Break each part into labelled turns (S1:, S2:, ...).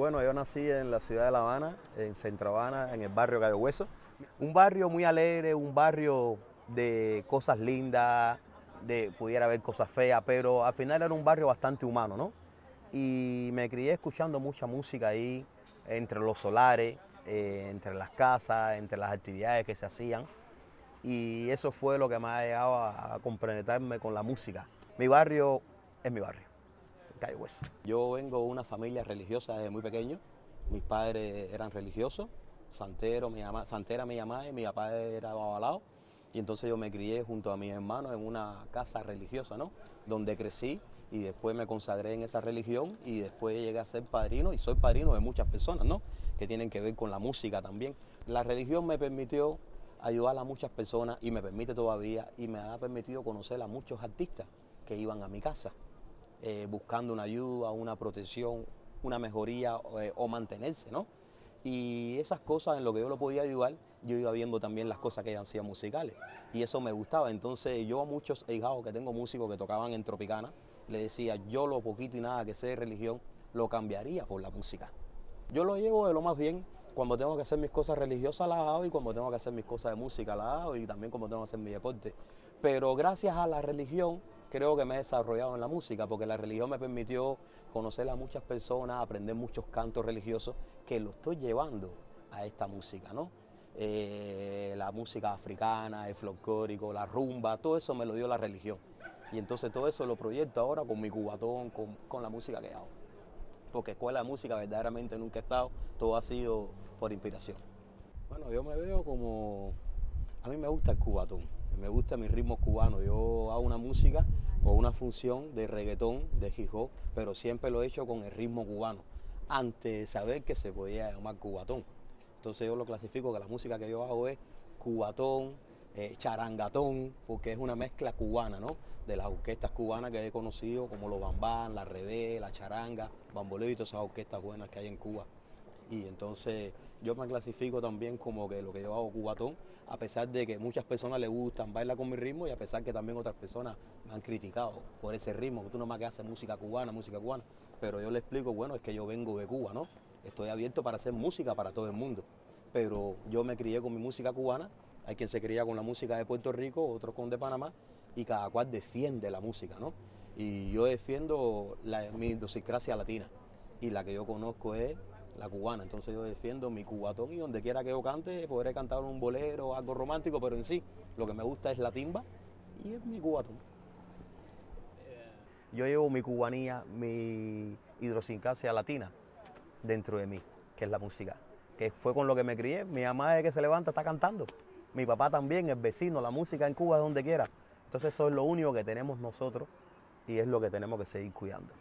S1: Bueno, yo nací en la ciudad de La Habana, en Centro Habana, en el barrio Cayo Hueso. Un barrio muy alegre, un barrio de cosas lindas, de pudiera haber cosas feas, pero al final era un barrio bastante humano, ¿no? Y me crié escuchando mucha música ahí, entre los solares, eh, entre las casas, entre las actividades que se hacían. Y eso fue lo que me ha llegado a, a con la música. Mi barrio es mi barrio. Yo vengo de una familia religiosa desde muy pequeño. Mis padres eran religiosos, Santero, mi mamá, Santera mi mamá y mi papá era babalao. Y entonces yo me crié junto a mis hermanos en una casa religiosa, ¿no? Donde crecí y después me consagré en esa religión y después llegué a ser padrino y soy padrino de muchas personas, ¿no? Que tienen que ver con la música también. La religión me permitió ayudar a muchas personas y me permite todavía y me ha permitido conocer a muchos artistas que iban a mi casa. Eh, buscando una ayuda, una protección, una mejoría eh, o mantenerse, ¿no? Y esas cosas en lo que yo lo podía ayudar, yo iba viendo también las cosas que han sido musicales. Y eso me gustaba. Entonces yo a muchos hijados que tengo músicos que tocaban en Tropicana, le decía, yo lo poquito y nada que sé de religión, lo cambiaría por la música. Yo lo llevo de lo más bien. Cuando tengo que hacer mis cosas religiosas las hago y cuando tengo que hacer mis cosas de música las hago y también cuando tengo que hacer mi deporte. Pero gracias a la religión creo que me he desarrollado en la música, porque la religión me permitió conocer a muchas personas, aprender muchos cantos religiosos, que lo estoy llevando a esta música, ¿no? Eh, la música africana, el folclórico, la rumba, todo eso me lo dio la religión. Y entonces todo eso lo proyecto ahora con mi cubatón, con, con la música que hago. Porque escuela de música verdaderamente nunca he estado, todo ha sido por inspiración. Bueno, yo me veo como... A mí me gusta el cubatón me gusta mi ritmo cubano. Yo hago una música o una función de reggaetón, de hip pero siempre lo he hecho con el ritmo cubano, antes de saber que se podía llamar cubatón. Entonces yo lo clasifico que la música que yo hago es cubatón, eh, charangatón, porque es una mezcla cubana, ¿no? De las orquestas cubanas que he conocido, como los bambán, la revés, la charanga, bambolito, esas orquestas buenas que hay en Cuba. Y entonces yo me clasifico también como que lo que yo hago cubatón, a pesar de que muchas personas le gustan bailar con mi ritmo y a pesar que también otras personas me han criticado por ese ritmo, que tú nomás que haces música cubana, música cubana. Pero yo le explico, bueno, es que yo vengo de Cuba, ¿no? Estoy abierto para hacer música para todo el mundo. Pero yo me crié con mi música cubana, hay quien se cría con la música de Puerto Rico, otros con de Panamá, y cada cual defiende la música, ¿no? Y yo defiendo la, mi idiosincrasia latina, y la que yo conozco es la cubana. Entonces yo defiendo mi cubatón y donde quiera que yo cante podré cantar un bolero o algo romántico, pero en sí lo que me gusta es la timba y es mi cubatón. Yo llevo mi cubanía, mi idiosincrasia latina dentro de mí, que es la música, que fue con lo que me crié. Mi mamá es que se levanta está cantando. Mi papá también, el vecino, la música en Cuba es donde quiera. Entonces eso es lo único que tenemos nosotros y es lo que tenemos que seguir cuidando.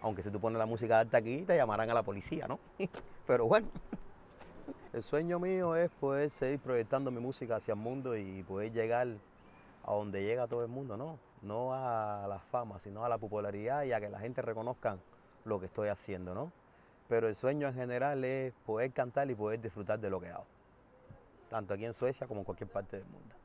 S1: Aunque si tú pones la música alta aquí, te llamarán a la policía, ¿no? Pero bueno, el sueño mío es poder seguir proyectando mi música hacia el mundo y poder llegar a donde llega todo el mundo, ¿no? No a la fama, sino a la popularidad y a que la gente reconozca lo que estoy haciendo, ¿no? Pero el sueño en general es poder cantar y poder disfrutar de lo que hago, tanto aquí en Suecia como en cualquier parte del mundo.